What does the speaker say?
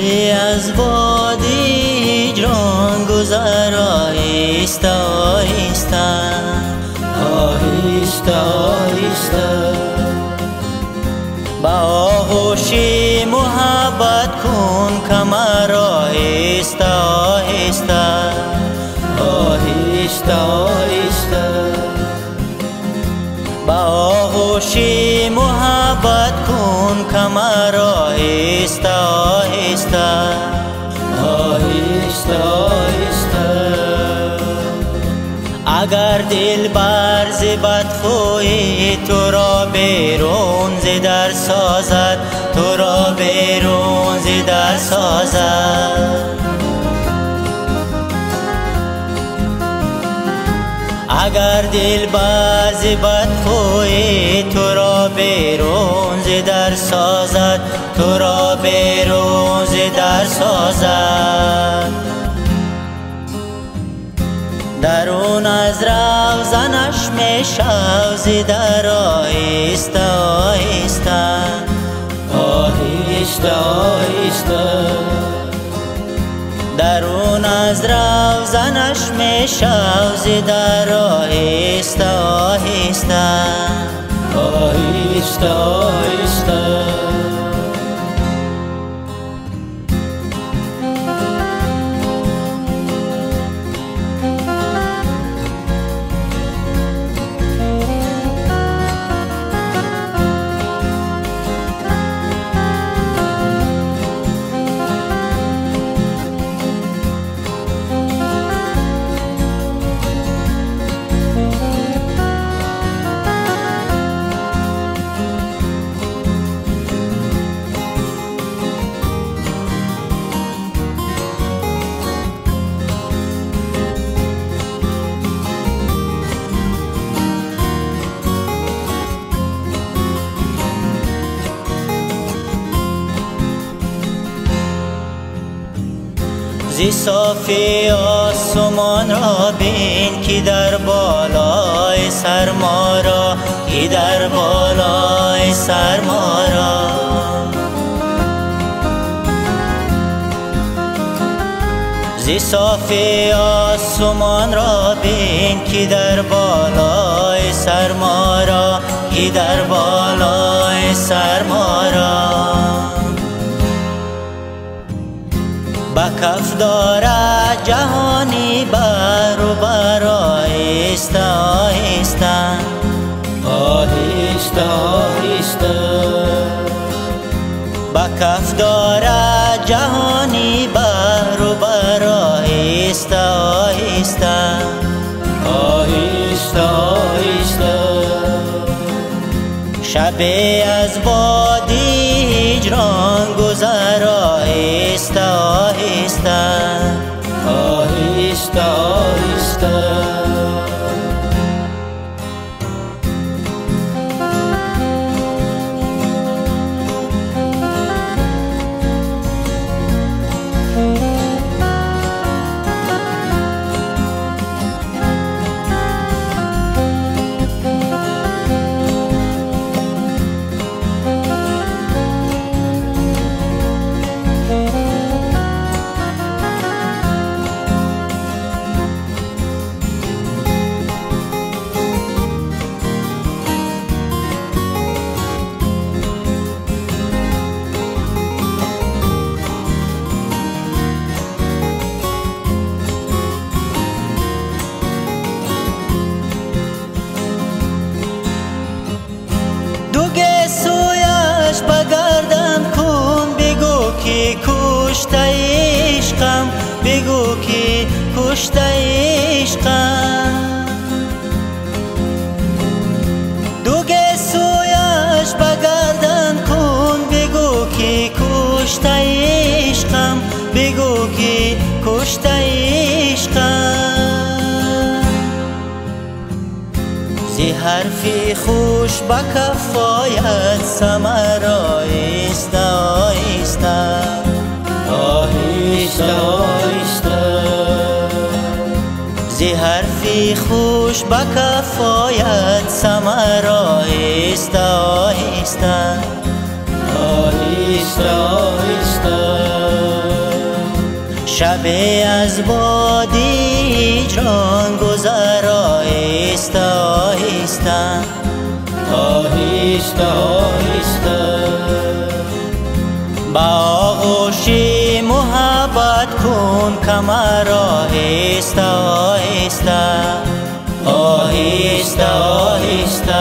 از وادی جان گذر آیستا آیستا آیستا آیستا با آغوش محبت کن کمر آیستا آیستا آهسته آهسته با آغوش محبت کن کمر آهسته آهسته. آهسته آهسته. اگر دل بر زبت خوی تو را بیرون ز در سازد تو را بیرون ز در سازد. اگر دل بر زبت خوی تو در سازد تو را بیرون ز در سازد. درون از روزنش می شوزی در آهسته آهسته. آهسته آهسته. درون از روزنش می شوزی در آهسته. آهسته آهسته آهسته زی صافی آسمان را بین که در بالای سر ما را که در بالای سر ما را. زی صافی آسمان را بین که در بالای سر ما را که در بالای سر ما را. کف دارد جهانی بر و بر آهسته آهسته آهسته آهسته با کف دارد جهانی بر و بر آهسته آهسته آهسته آهسته شب از بادی هجران گذر آهسته آهسته. آهسته آهسته. کشته عشقم دوگه سویش بگردن کن بگو که کشته عشقم بگو که کشته عشقم. زی حرفی خوش با کفایت سمر آیسته آیسته آهسته زی حرفی خوش با کفایت سمر آهسته آهسته. آهسته آهسته. شب از بادی جان گذر آهسته آهسته. آهسته آهسته. با آغوشی محبت کن کمر آهسته آهسته آهسته آهسته آهسته